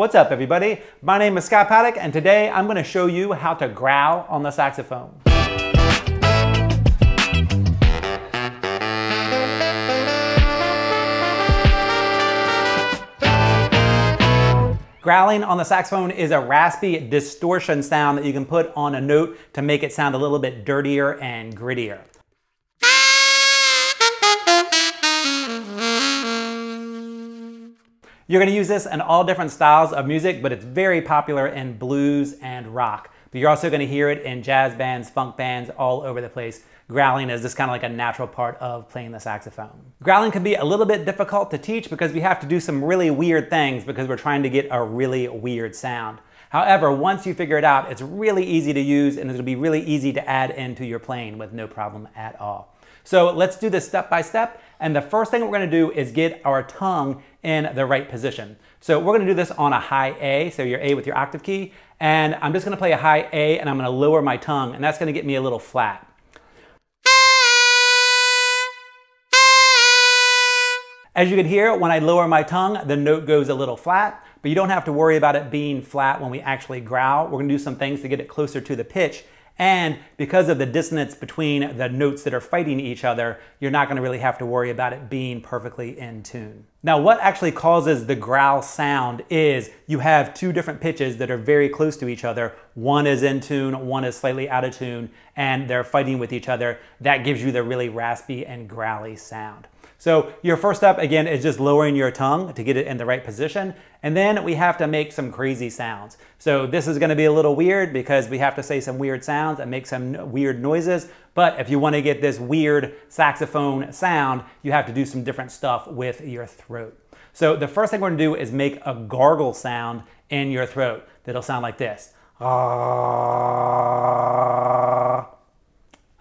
What's up everybody? My name is Scott Paddock and today I'm going to show you how to growl on the saxophone. Growling on the saxophone is a raspy distortion sound that you can put on a note to make it sound a little bit dirtier and grittier. You're gonna use this in all different styles of music, but it's very popular in blues and rock. But you're also gonna hear it in jazz bands, funk bands, all over the place. Growling is just kind of like a natural part of playing the saxophone. Growling can be a little bit difficult to teach because we have to do some really weird things because we're trying to get a really weird sound. However, once you figure it out, it's really easy to use and it'll be really easy to add into your playing with no problem at all. So let's do this step by step. And the first thing we're gonna do is get our tongue in the right position. So we're gonna do this on a high A, so your A with your octave key, and I'm just gonna play a high A and I'm gonna lower my tongue, and that's gonna get me a little flat. As you can hear, when I lower my tongue, the note goes a little flat, but you don't have to worry about it being flat when we actually growl. We're gonna do some things to get it closer to the pitch and because of the dissonance between the notes that are fighting each other, you're not gonna really have to worry about it being perfectly in tune. Now, what actually causes the growl sound is you have two different pitches that are very close to each other. One is in tune, one is slightly out of tune, and they're fighting with each other. That gives you the really raspy and growly sound. So your first step, again, is just lowering your tongue to get it in the right position. And then we have to make some crazy sounds. So this is gonna be a little weird because we have to say some weird sounds and make some weird noises. But if you wanna get this weird saxophone sound, you have to do some different stuff with your throat. So the first thing we're gonna do is make a gargle sound in your throat that'll sound like this. Ah.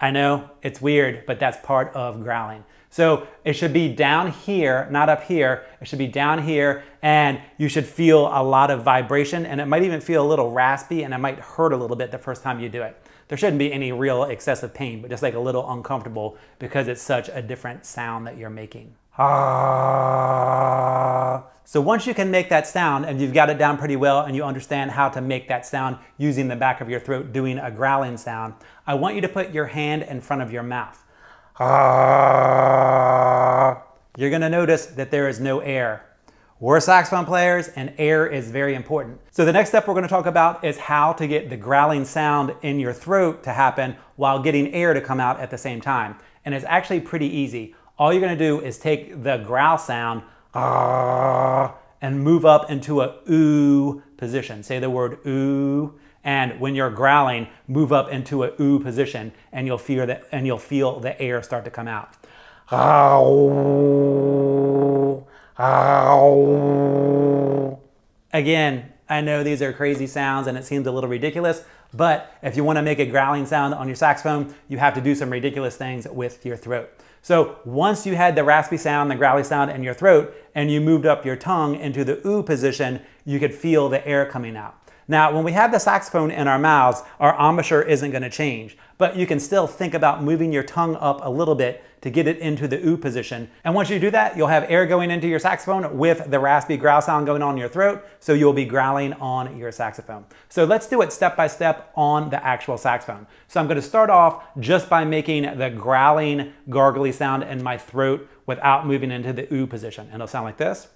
I know it's weird, but that's part of growling. So it should be down here, not up here. It should be down here and you should feel a lot of vibration and it might even feel a little raspy and it might hurt a little bit the first time you do it. There shouldn't be any real excessive pain, but just like a little uncomfortable because it's such a different sound that you're making. Ah. So once you can make that sound and you've got it down pretty well and you understand how to make that sound using the back of your throat doing a growling sound, I want you to put your hand in front of your mouth. You're gonna notice that there is no air. We're saxophone players and air is very important. So the next step we're gonna talk about is how to get the growling sound in your throat to happen while getting air to come out at the same time. And it's actually pretty easy. All you're gonna do is take the growl sound ah, and move up into a oo position. Say the word oo, and when you're growling, move up into a oo position and you'll feel that and you'll feel the air start to come out. Again, I know these are crazy sounds and it seems a little ridiculous, but if you want to make a growling sound on your saxophone, you have to do some ridiculous things with your throat. So once you had the raspy sound, the growly sound in your throat, and you moved up your tongue into the ooh position, you could feel the air coming out. Now, when we have the saxophone in our mouths, our embouchure isn't going to change, but you can still think about moving your tongue up a little bit to get it into the ooh position. And once you do that, you'll have air going into your saxophone with the raspy growl sound going on in your throat, so you'll be growling on your saxophone. So let's do it step by step on the actual saxophone. So I'm going to start off just by making the growling, gargly sound in my throat without moving into the ooh position. And it'll sound like this.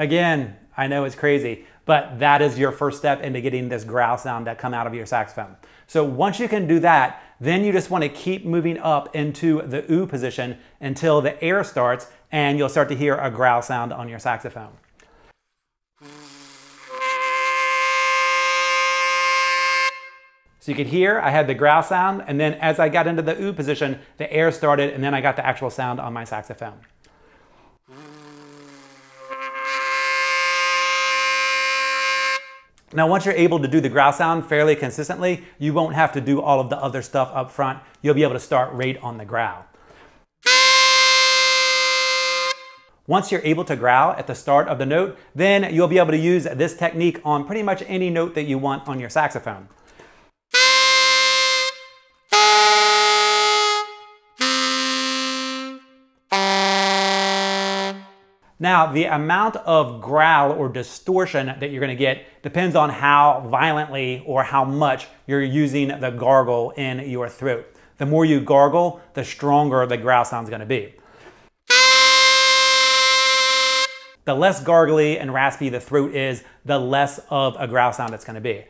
Again, I know it's crazy, but that is your first step into getting this growl sound that come out of your saxophone. So once you can do that, then you just want to keep moving up into the ooh position until the air starts and you'll start to hear a growl sound on your saxophone. So you could hear I had the growl sound and then as I got into the ooh position, the air started and then I got the actual sound on my saxophone. Now, once you're able to do the growl sound fairly consistently, you won't have to do all of the other stuff up front. You'll be able to start right on the growl. Once you're able to growl at the start of the note, then you'll be able to use this technique on pretty much any note that you want on your saxophone. Now, the amount of growl or distortion that you're gonna get depends on how violently or how much you're using the gargle in your throat. The more you gargle, the stronger the growl sound is gonna be. The less gargly and raspy the throat is, the less of a growl sound it's gonna be.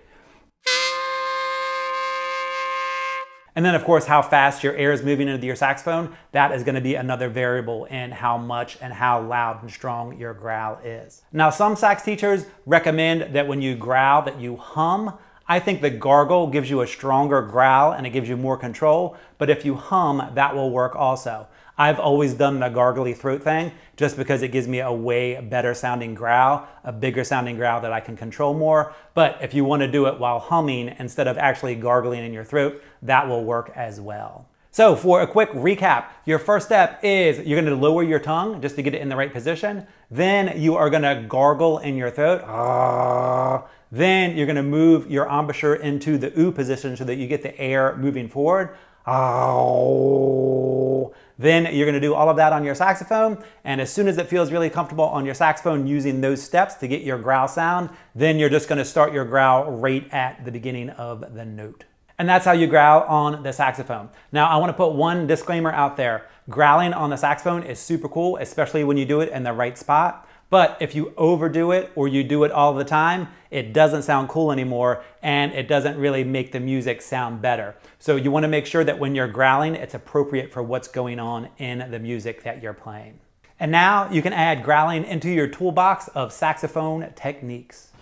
And then of course, how fast your air is moving into your saxophone, that is gonna be another variable in how much and how loud and strong your growl is. Now, some sax teachers recommend that when you growl that you hum. I think the gargle gives you a stronger growl and it gives you more control, but if you hum, that will work also. I've always done the gargly throat thing just because it gives me a way better sounding growl, a bigger sounding growl that I can control more. But if you want to do it while humming instead of actually gargling in your throat, that will work as well. So for a quick recap, your first step is you're gonna lower your tongue just to get it in the right position. Then you are gonna gargle in your throat. Ah, Then you're gonna move your embouchure into the oo position so that you get the air moving forward. Then you're gonna do all of that on your saxophone, and as soon as it feels really comfortable on your saxophone using those steps to get your growl sound, then you're just gonna start your growl right at the beginning of the note. And that's how you growl on the saxophone. Now, I wanna put one disclaimer out there. Growling on the saxophone is super cool, especially when you do it in the right spot. But if you overdo it or you do it all the time, it doesn't sound cool anymore and it doesn't really make the music sound better. So you wanna make sure that when you're growling, it's appropriate for what's going on in the music that you're playing. And now you can add growling into your toolbox of saxophone techniques.